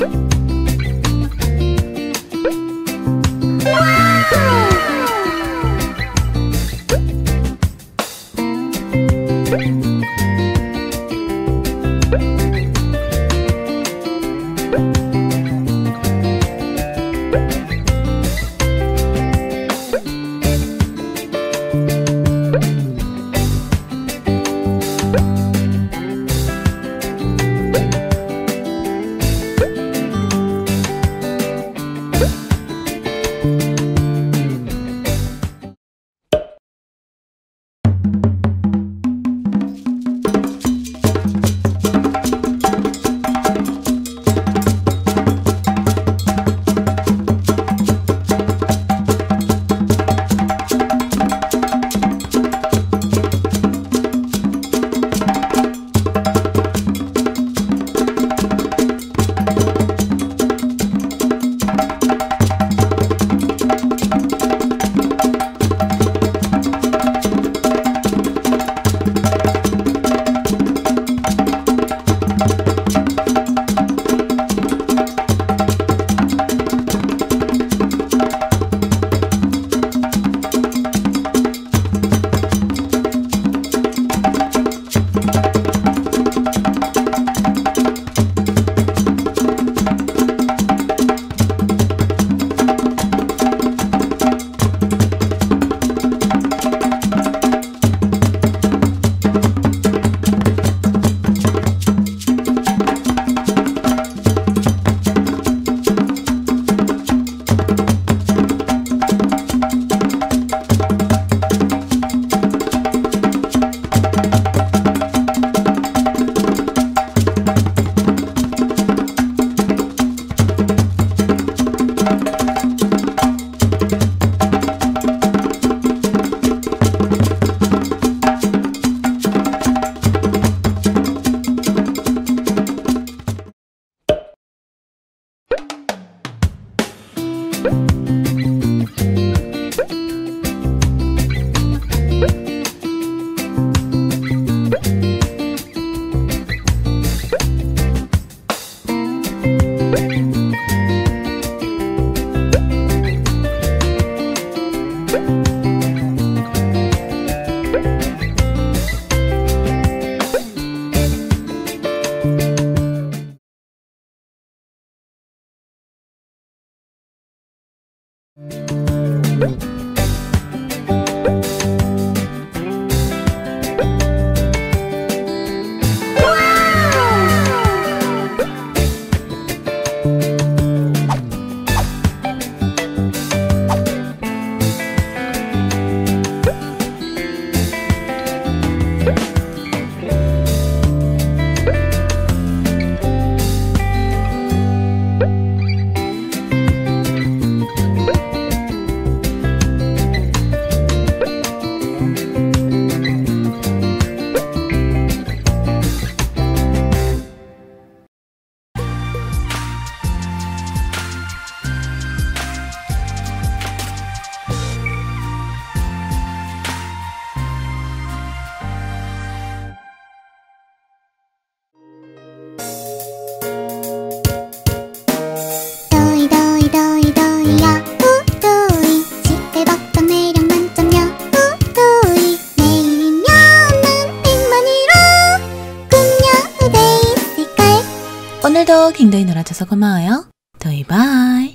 Wow! 오늘도 굉장히 놀아줘서 고마워요. 도이바이.